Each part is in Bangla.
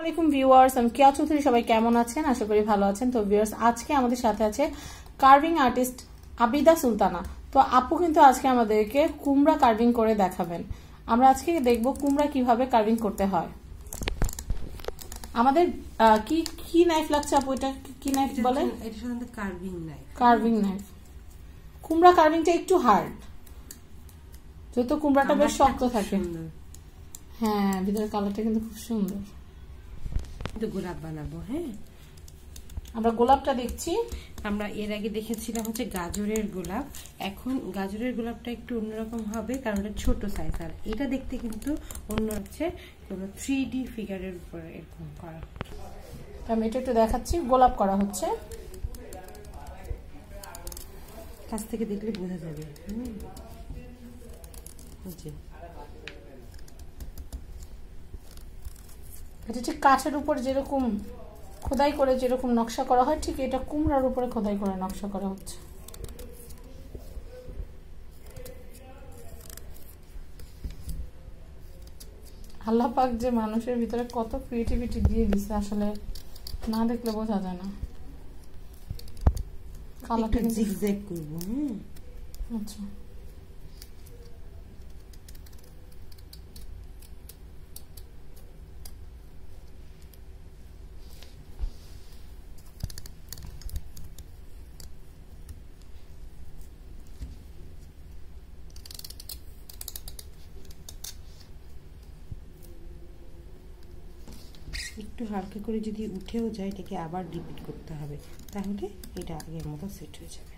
আসসালামাইকুম ভিউয়ার্স আমি কেয়া চৌধুরী সবাই কেমন আছেন? আশা করি ভালো আছেন। তো ভিউয়ার্স আজকে আমাদের সাথে আছে কার্ভিং আর্টিস্ট আবিদা সুলতানা। তো আপু কিন্তু আজকে আমাদেরকে কুমড়া কার্ভিং করে দেখাবেন। আমরা আজকে দেখব কুমড়া কীভাবে কার্ভিং করতে হয়। আমাদের কি কি নাইফ লাগছে আপু এটা? কি- নাইফ বলে? এটা সাধারণত কার্ভিং নাই কার্ভিং নাইফ কুমড়া কার্ভিংটা একটু হার্ড যেহেতু কুমড়াটা বেশ শক্ত থাকে। হ্যাঁ ভিতরের কালারটা কিন্তু খুব সুন্দর। কিন্তু গোলাপ বানাবো হ্যাঁ? আমরা গোলাপটা দেখছি। আমরা এর আগে দেখেছিলাম হচ্ছে গাজরের গোলাপ। এখন গাজরের গোলাপটা একটু অন্যরকম হবে কারণ এটা ছোট সাইজ আর এটা দেখতে কিন্তু অন্য হচ্ছে কোনো থ্রি ডি ফিগারের উপরে এরকম করা। আমি এটা একটু দেখাচ্ছি গোলাপ করা হচ্ছে। কাছ থেকে দেখলে বোঝা যাবে। হুম। এই যে, এটা ঠিক কাঠের উপর যেরকম খোদাই করে যেরকম নকশা করা হয় ঠিক এটা কুমড়ার উপরে খোদাই করে নকশা করা হচ্ছে। আল্লাহ পাক যে মানুষের ভিতরে কত ক্রিয়েটিভিটি দিয়ে দিছে আসলে না দেখলে বোঝা যায় না। কালারটা জিগজ্যাগ করব হুম। আচ্ছা। একটু হালকা করে যদি উঠেও যায় এটাকে আবার রিপিট করতে হবে। তাহলে এটা আগের মতো সেট হয়ে যাবে।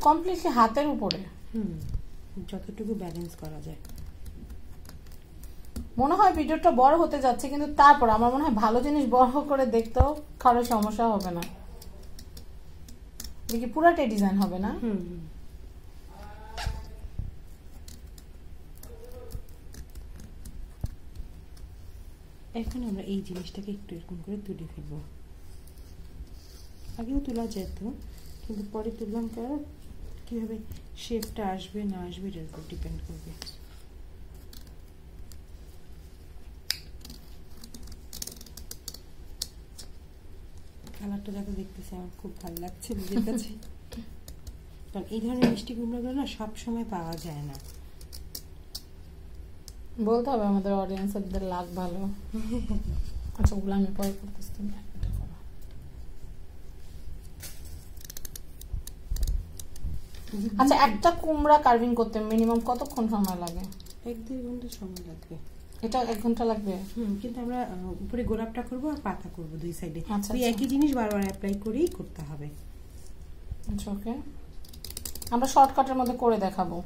কমপ্লিটলি হাতের উপরে। হুম যতটুকু ব্যালেন্স করা যায়। মনে হয় ভিডিওটা বড় হতে যাচ্ছে কিন্তু তারপর আমার মনে হয় ভালো জিনিস বড় করে দেখতেও কারও সমস্যা হবে না। দেখি পুরাটাই ডিজাইন হবে না? হুম। এখন আমরা এই জিনিসটাকে একটু এরকম করে তুলে ফেলব। আগেও তোলা যেত কিন্তু পরে তুললাম কারণ কীভাবে শেপটা আসবে না আসবে এটার উপর ডিপেন্ড করবে। কালারটা যাকে দেখতেছি আমার খুব ভালো লাগছে নিজের কাছে। কারণ এই ধরনের মিষ্টি কুমড়োগুলো না সবসময় পাওয়া যায় না। বলতে হবে আমাদের অডিয়েন্সদের লাগ ভালো। আচ্ছা ওগুলো আমি পরে করতেছি। আচ্ছা একটা কুমড়া কার্ভিং করতে মিনিমাম কতক্ষণ সময় লাগে? এক দুই ঘণ্টা সময় লাগবে। এটা এক ঘণ্টা লাগবে? হুম কিন্তু আমরা উপরে গোলাপটা করব আর পাতা করব দুই সাইডে আচ্ছা, ওই আচ্ছা। একই জিনিস বারবার অ্যাপ্লাই করেই করতে হবে। আচ্ছা ওকে আমরা শর্টকাটের মধ্যে করে দেখাবো।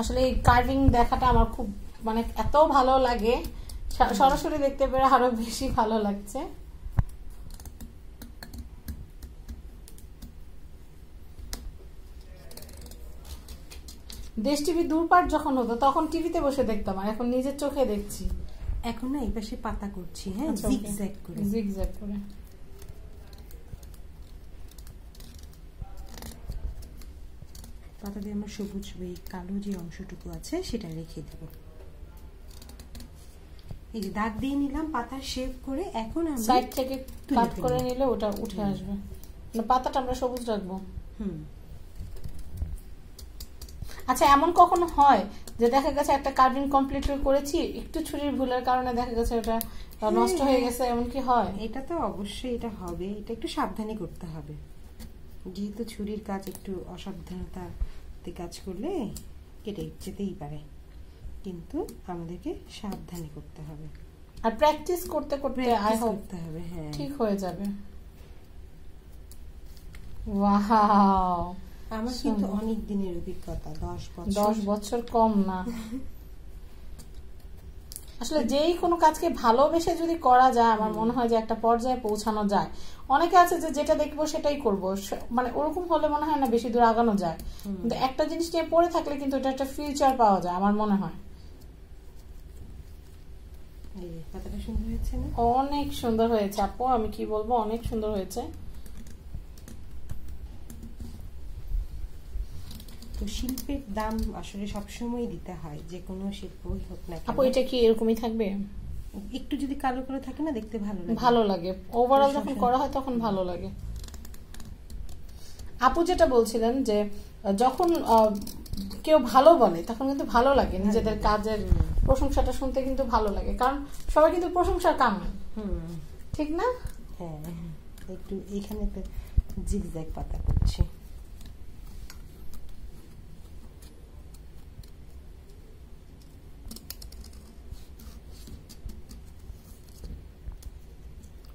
আসলে এই কার্ভিং দেখাটা আমার খুব মানে এত ভালো লাগে। সরাসরি দেখতে পেরে আরও বেশি ভালো লাগছে। দেশ টিভি দূরপাট যখন হতো তখন টিভিতে বসে দেখতাম আর এখন নিজের চোখে দেখছি। এখন না এই পাশে পাতা করছি হ্যাঁ আচ্ছা, জিগজ্যাগ করে। জিগজ্যাগ করে। পাতা দিয়ে আমরা সবুজ ওই কালো যে অংশটুকু আছে সেটা রেখে দেব। এই যে দাগ দিয়ে নিলাম পাতা শেপ করে এখন আমরা সাইড থেকে কাট করে নিলে ওটা উঠে আসবে। মানে পাতাটা আমরা সবুজ রাখব। হুম। আচ্ছা এমন কখনো হয় যে দেখা গেছে একটা কার্ভিং কমপ্লিট করেছি একটু ছুরির ভুলের কারণে দেখা গেছে ওটা নষ্ট হয়ে গেছে এমন কি হয়? এটা তো অবশ্যই এটা হবে এটা একটু সাবধানে করতে হবে। যেহেতু ছুরির কাজ একটু অসাবধানতাতে কাজ করলে কেটে যেতেই পারে। কিন্তু আমাদেরকে সাবধানে করতে হবে। আর প্র্যাকটিস করতে করতে আই হোপ করতে হবে হ্যাঁ। ঠিক হয়ে যাবে। ওয়াও আমার কিন্তু অনেক দিনের অভিজ্ঞতা দশ বছর। দশ বছর কম না। আসলে যেই কোনো কাজকে ভালোবেসে যদি করা যায় আমার মনে হয় যে একটা পর্যায়ে পৌঁছানো যায়। অনেকে আছে যে যেটা দেখব সেটাই করব। মানে ওরকম হলে মনে হয় না বেশি দূর আগানো যায়। কিন্তু একটা জিনিস নিয়ে পড়ে থাকলে কিন্তু এটা একটা ফিউচার পাওয়া যায় আমার মনে হয়। অনেক সুন্দর হয়েছে আপু। আমি কি বলব? অনেক সুন্দর হয়েছে। শিল্পের দাম আসলে সবসময় দিতে হয় যে কোনো শিল্পই হোক না আপু এটা কি এরকমই থাকবে? একটু যদি কালো করে থাকে না দেখতে ভালো লাগে। ভালো লাগে। ওভারঅল যখন করা হয় তখন ভালো লাগে। আপু যেটা বলছিলেন যে যখন কেউ ভালো বলে তখন কিন্তু ভালো লাগে। নিজেদের কাজের প্রশংসাটা শুনতে কিন্তু ভালো লাগে। কারণ সবাই কিন্তু প্রশংসার কাম। হুম। ঠিক না? হ্যাঁ একটু এখানে তো জিগজ্যাগ পাতা করছি।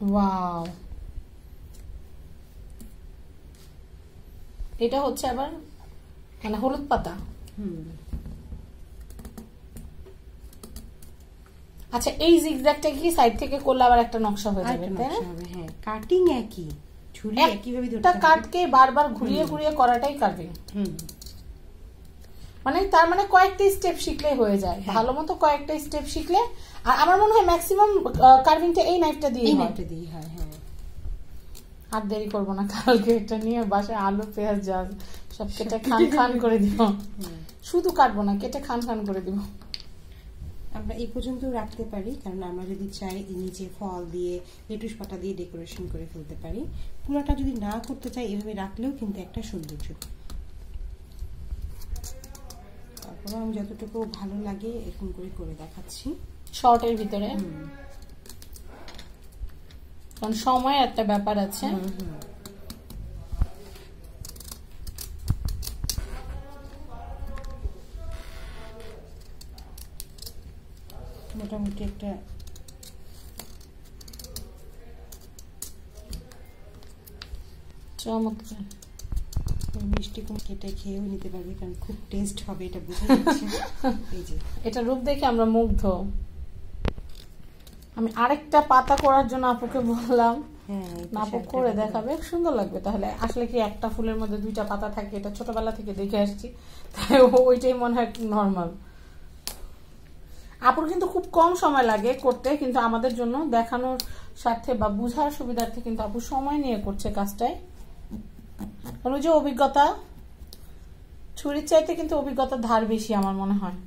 ওয়াও এটা হচ্ছে আবার মানে হলুদ পাতা। হুম। আচ্ছা এই জিগজ্যাগটা কি সাইড থেকে করলে আবার একটা নকশা হয়ে যাবে তাই না? হ্যাঁ। কাটিং একই। ছুরি একইভাবে ধরতে। কাটকে বারবার ঘুরিয়ে ঘুরিয়ে করাটাই কাটবিং হুম। মানে তার মানে কয়েকটা স্টেপ শিখলে হয়ে যায়। হ্যাঁ। ভালো মতো কয়েকটা স্টেপ শিখলে আর আমার মনে হয় ম্যাক্সিমাম কার্ভিংটা এই নাইফটা দিয়ে নাইফটা দিয়ে হয় হ্যাঁ। আর দেরি করব না কালকে এটা নিয়ে বাসায় আলু পেঁয়াজ যা সব কেটে খান খান করে দিব। শুধু কাটবো না কেটে খান খান করে দিব। আমরা এই পর্যন্ত রাখতে পারি কারণ আমরা যদি চাই নিচে ফল দিয়ে লেটুস পাতা দিয়ে ডেকোরেশন করে ফেলতে পারি। পুরোটা যদি না করতে চাই এভাবে রাখলেও কিন্তু একটা সৌন্দর্য। তারপরে আমি যতটুকু ভালো লাগে এরকম করে করে দেখাচ্ছি। শর্টের ভিতরে? কারণ সময়ের একটা ব্যাপার আছে। মোটামুটি একটা চমৎকার। মিষ্টি কুমড়ো কেটে খেয়েও নিতে পারবে কারণ খুব টেস্ট হবে এটা বুঝে যাচ্ছে। এই যে। এটা রূপ দেখে আমরা মুগ্ধ। আমি আরেকটা পাতা করার জন্য আপুকে বললাম। হ্যাঁ আপু করে দেখাবে সুন্দর লাগবে। তাহলে আসলে কি একটা ফুলের মধ্যে দুইটা পাতা থাকে এটা ছোটবেলা থেকে দেখে আসছি। তাই ওইটাই মনে হয় নর্মাল আপুর কিন্তু খুব কম সময় লাগে করতে কিন্তু আমাদের জন্য দেখানোর স্বার্থে বা বুঝার সুবিধার্থে কিন্তু আপু সময় নিয়ে করছে কাজটায়। কারণ ওই যে অভিজ্ঞতা? ছুরির চাইতে কিন্তু অভিজ্ঞতার ধার বেশি আমার মনে হয়।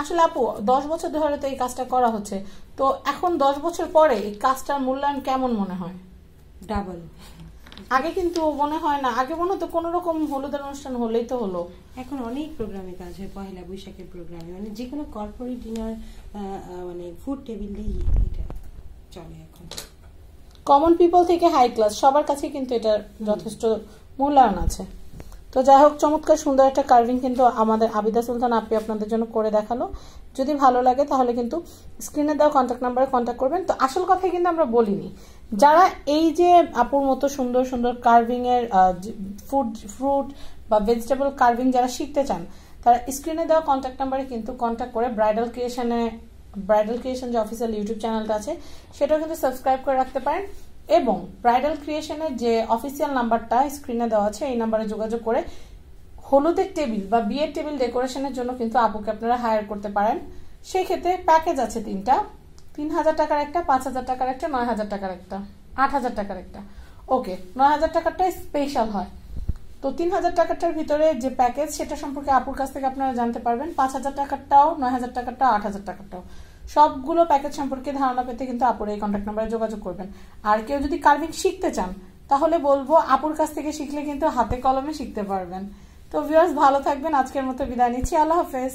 আসলে আপু, দশ বছর ধরে তো এই কাজটা করা হচ্ছে। তো এখন দশ বছর পরে এই কাজটার মূল্যায়ন কেমন মনে হয়? ডাবল। আগে কিন্তু মনে হয় না আগে মনে হতো কোনো রকম হলুদের অনুষ্ঠান হলেই তো হলো। এখন অনেক প্রোগ্রামে কাজ হয় পয়লা বৈশাখের প্রোগ্রামে মানে যে কোনো কর্পোরেট ডিনার মানে ফুড টেবিলেই এটা চলে এখন। কমন পিপল থেকে হাই ক্লাস সবার কাছে কিন্তু এটা যথেষ্ট মূল্যায়ন আছে। তো যাই হোক চমৎকার সুন্দর একটা কার্ভিং কিন্তু আমাদের আবিদা সুলতান আপনি আপনাদের জন্য করে দেখাল। যদি ভালো লাগে, তাহলে কিন্তু স্ক্রিনে দেওয়া কন্ট্যাক্ট নাম্বারে কন্ট্যাক্ট করবেন। তো আসল কথাই কিন্তু আমরা বলিনি। যারা এই যে আপুর মতো সুন্দর সুন্দর কার্ভিং এর ফুড ফ্রুট বা ভেজিটেবল কার্ভিং যারা শিখতে চান, তারা স্ক্রিনে দেওয়া কন্ট্যাক্ট নাম্বারে কিন্তু কন্ট্যাক্ট করে ব্রাইডাল ক্রিয়েশনে ব্রাইডাল ক্রিয়েশন যে অফিসিয়াল ইউটিউব চ্যানেলটা আছে, সেটাও কিন্তু সাবস্ক্রাইব করে রাখতে পারেন। এবং ব্রাইডাল ক্রিয়েশনের যে অফিসিয়াল নাম্বারটা স্ক্রিনে দেওয়া আছে, এই নাম্বারে যোগাযোগ করে হলুদের টেবিল বা বিয়ের টেবিল ডেকোরেশনের জন্য কিন্তু আপুকে আপনারা হায়ার করতে পারেন। সেই ক্ষেত্রে প্যাকেজ আছে তিনটা। তিন হাজার টাকার একটা, পাঁচ হাজার টাকার একটা, নয় হাজার টাকার একটা, আট হাজার টাকার একটা। ওকে, নয় হাজার টাকারটাই স্পেশাল হয়। তো তিন হাজার টাকাটার ভিতরে যে প্যাকেজ, সেটা সম্পর্কে আপুর কাছ থেকে আপনারা জানতে পারবেন। পাঁচ হাজার টাকারটাও, নয় হাজার টাকারটাও, আট হাজার টাকারটাও। সবগুলো প্যাকেজ সম্পর্কে ধারণা পেতে কিন্তু আপুর এই কন্ট্যাক্ট নাম্বারে যোগাযোগ করবেন। আর কেউ যদি কার্ভিং শিখতে চান, তাহলে বলব আপুর কাছ থেকে শিখলে কিন্তু হাতে কলমে শিখতে পারবেন। তো ভিউয়ার্স ভালো থাকবেন। আজকের মতো বিদায় নিচ্ছি। আল্লাহ হাফেজ।